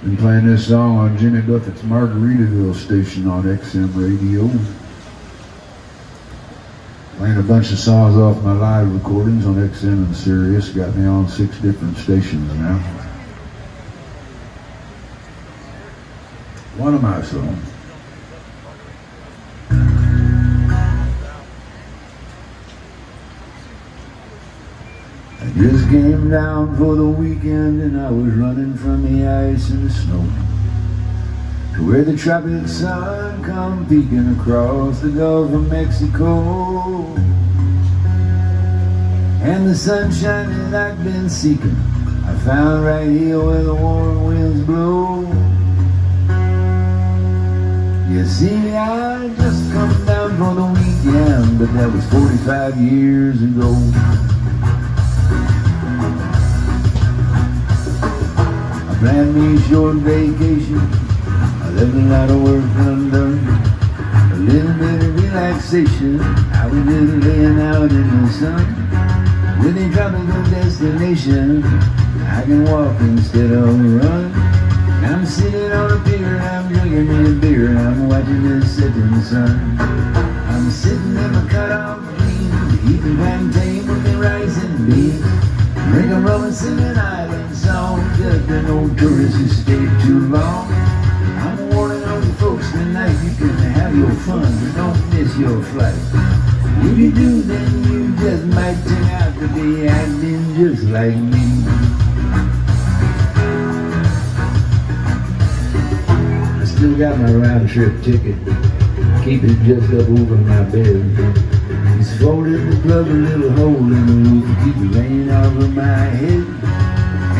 playing this song on Jimmy Buffett's Margaritaville station on XM radio. Playing a bunch of songs off my live recordings on XM and Sirius. Got me on six different stations now. One of my songs. I just came down for the weekend and I was running from the ice and the snow. To where the tropic sun come peeking across the Gulf of Mexico. And the sunshine that I've been seeking I found right here where the warm winds blow. You see I just come down for the weekend but that was 45 years ago Short vacation. I left a lot of work undone. A little bit of relaxation. I was just laying out in the sun. With a tropical destination, I can walk instead of run. I'm sitting on a pier, I'm drinking me a beer, I'm watching the setting sun. I'm sitting in my cutoff jeans, eating plantain with the rising beans. Drinking rum and singing island song. Just the no tourists who stayed too long. I'm warning all you folks tonight You can have your fun, but don't miss your flight. If you do, then you just might turn out to be acting just like me. I still got my round trip ticket. Keep it just up over my bed Folded the plug a little hole in the roof to keep the rain out of my head.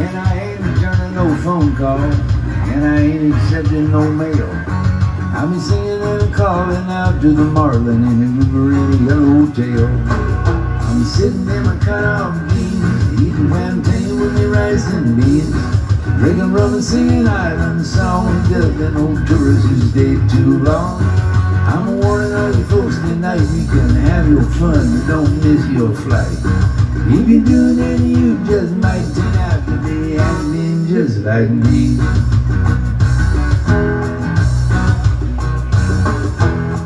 And I ain't returning no phone call, and I ain't accepting no mail. I've been singing and calling out to the marlin in the river in a yellow tail. I'm sitting in my cutoff jeans, eating plantain with me rice and beans. Drinking rum and singing island songs, an old tourist who stayed too long. I'm warning all you folks tonight, you can have your fun, don't miss your flight. If you do, then you just might turn out to be acting just like me.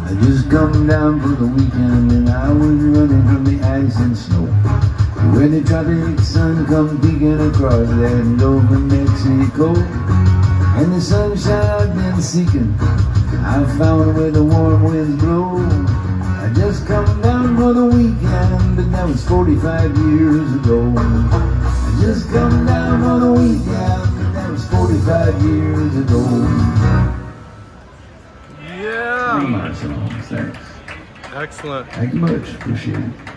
I just come down for the weekend and I was running from the ice and snow. When the tropic sun come peeking across that of Mexico And the sunshine I've been seeking I found where the warm winds blow. I just come down for the weekend, but that was 45 years ago. I just come down for the weekend, but that was 45 years ago. Yeah. Three my songs, thanks. Excellent. Thank you much, appreciate it.